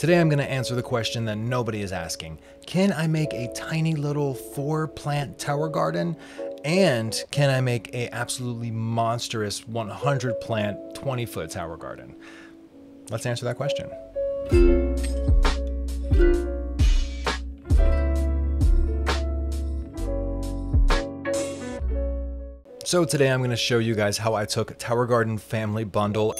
Today I'm going to answer the question that nobody is asking. Can I make a tiny little four plant tower garden? And can I make a absolutely monstrous 100 plant 20 foot tower garden? Let's answer that question. So today I'm going to show you guys how I took Tower Garden Family Bundle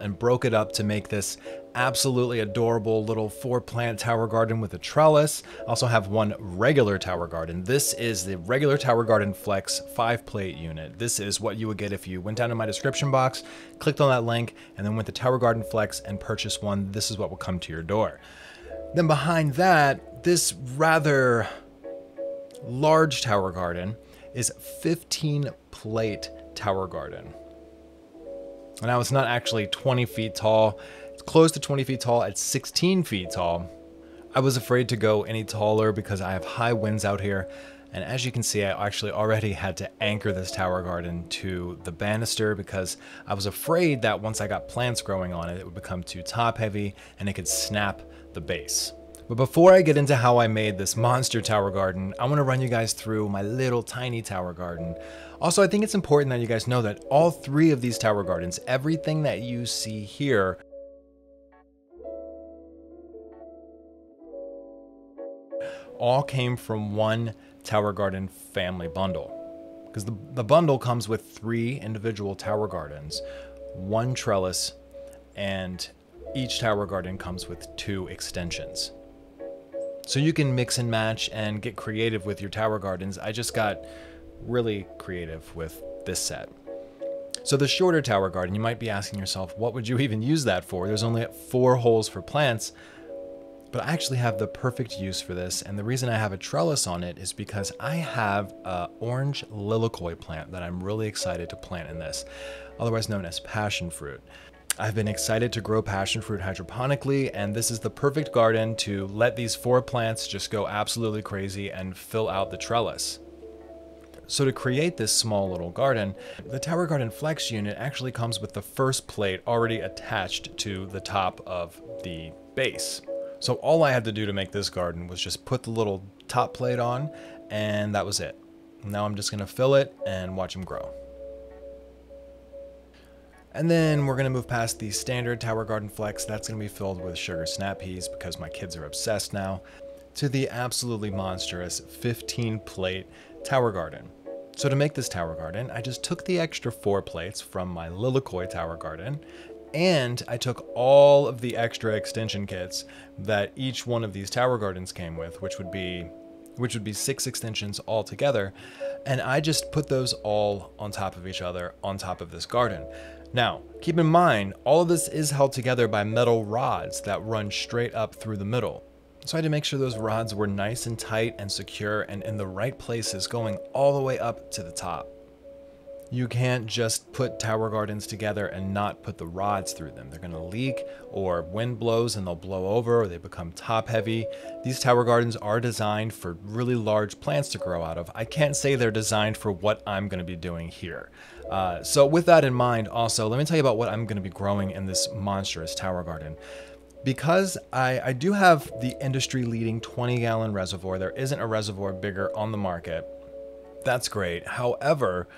and broke it up to make this absolutely adorable little four plant tower garden with a trellis. I also have one regular tower garden. This is the regular tower garden flex five plate unit. This is what you would get if you went down to my description box, clicked on that link, and then went to tower garden flex and purchased one. This is what will come to your door. Then behind that, this rather large tower garden is 15 plate tower garden. Now it's not actually 20 feet tall. Close to 20 feet tall at 16 feet tall. I was afraid to go any taller because I have high winds out here. And as you can see, I actually already had to anchor this tower garden to the banister because I was afraid that once I got plants growing on it, it would become too top heavy and it could snap the base. But before I get into how I made this monster tower garden, I want to run you guys through my little tiny tower garden. Also, I think it's important that you guys know that all three of these tower gardens, everything that you see here, all came from one Tower Garden family bundle. Because the, the bundle comes with three individual tower gardens, one trellis, and each tower garden comes with two extensions. So you can mix and match and get creative with your tower gardens. I just got really creative with this set. So the shorter tower garden, you might be asking yourself, what would you even use that for? There's only four holes for plants, but I actually have the perfect use for this. And the reason I have a trellis on it is because I have an orange lilikoi plant that I'm really excited to plant in this, otherwise known as passion fruit. I've been excited to grow passion fruit hydroponically, and this is the perfect garden to let these four plants just go absolutely crazy and fill out the trellis. So to create this small little garden, the Tower Garden Flex unit actually comes with the first plate already attached to the top of the base. So all I had to do to make this garden was just put the little top plate on and that was it. Now I'm just gonna fill it and watch them grow. And then we're gonna move past the standard Tower Garden Flex. That's gonna be filled with sugar snap peas because my kids are obsessed now. To the absolutely monstrous 15 plate Tower Garden. So to make this tower garden, I just took the extra four plates from my Lilikoi tower garden and I took all of the extra extension kits that each one of these tower gardens came with, which would be which would be six extensions all together, and I just put those all on top of each other on top of this garden. Now, keep in mind, all of this is held together by metal rods that run straight up through the middle. So I had to make sure those rods were nice and tight and secure and in the right places going all the way up to the top. You can't just put tower gardens together and not put the rods through them. They're gonna leak or wind blows and they'll blow over or they become top heavy. These tower gardens are designed for really large plants to grow out of. I can't say they're designed for what I'm gonna be doing here. Uh, so with that in mind, also, let me tell you about what I'm gonna be growing in this monstrous tower garden because I, I do have the industry leading 20 gallon reservoir, there isn't a reservoir bigger on the market. That's great. However,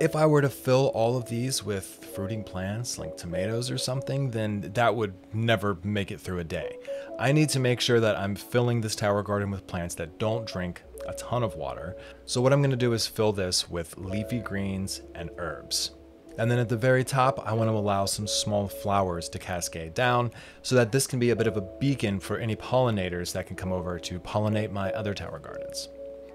if I were to fill all of these with fruiting plants like tomatoes or something, then that would never make it through a day. I need to make sure that I'm filling this tower garden with plants that don't drink a ton of water. So what I'm gonna do is fill this with leafy greens and herbs. And then at the very top, I want to allow some small flowers to cascade down so that this can be a bit of a beacon for any pollinators that can come over to pollinate my other tower gardens.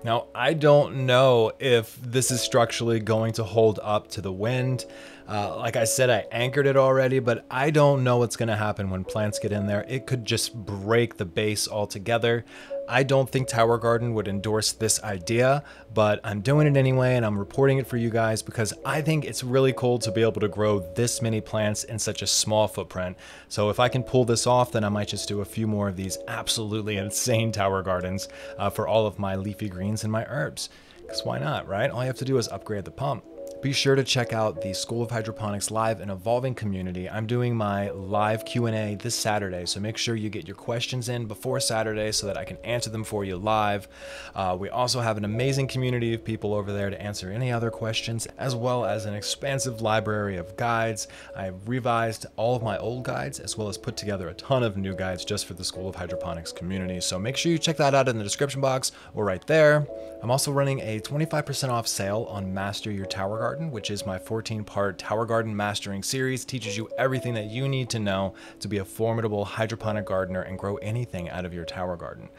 Now, I don't know if this is structurally going to hold up to the wind. Uh, like I said, I anchored it already, but I don't know what's gonna happen when plants get in there. It could just break the base altogether. I don't think Tower Garden would endorse this idea, but I'm doing it anyway and I'm reporting it for you guys because I think it's really cool to be able to grow this many plants in such a small footprint. So if I can pull this off, then I might just do a few more of these absolutely insane Tower Gardens uh, for all of my leafy greens and my herbs. Because why not, right? All you have to do is upgrade the pump. Be sure to check out the School of Hydroponics live and evolving community. I'm doing my live Q&A this Saturday, so make sure you get your questions in before Saturday so that I can answer them for you live. Uh, we also have an amazing community of people over there to answer any other questions, as well as an expansive library of guides. I've revised all of my old guides, as well as put together a ton of new guides just for the School of Hydroponics community. So make sure you check that out in the description box or right there. I'm also running a 25% off sale on Master Your Tower Garden Garden, which is my 14 part Tower Garden Mastering series, teaches you everything that you need to know to be a formidable hydroponic gardener and grow anything out of your tower garden.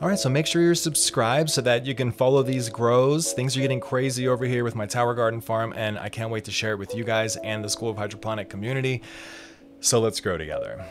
All right, so make sure you're subscribed so that you can follow these grows. Things are getting crazy over here with my tower garden farm, and I can't wait to share it with you guys and the School of Hydroponic community. So let's grow together.